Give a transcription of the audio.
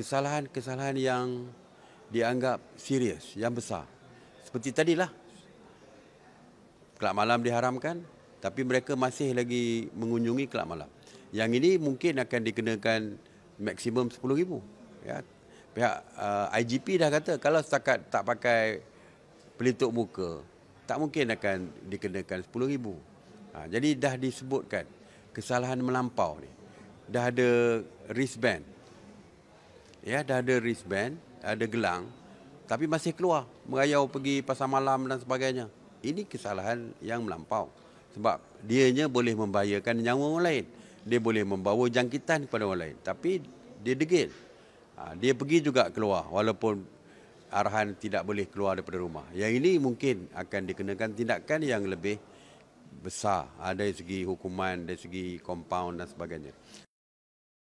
kesalahan-kesalahan yang dianggap serius, yang besar. Seperti tadilah, kelab malam diharamkan, tapi mereka masih lagi mengunjungi kelab malam. Yang ini mungkin akan dikenakan maksimum RM10,000. Ya. Pihak uh, IGP dah kata kalau setakat tak pakai pelitup muka, tak mungkin akan dikenakan RM10,000. Ha, jadi dah disebutkan kesalahan melampau ni. Dah ada wristband. Ya, dah ada wristband, ada gelang, tapi masih keluar merayau pergi pasar malam dan sebagainya. Ini kesalahan yang melampau. Sebab dianya boleh membahayakan nyawa orang lain. Dia boleh membawa jangkitan kepada orang lain. Tapi dia degil. Ha, dia pergi juga keluar walaupun arahan tidak boleh keluar daripada rumah. Yang ini mungkin akan dikenakan tindakan yang lebih besar. Ada dari segi hukuman, dari segi kompaun dan sebagainya.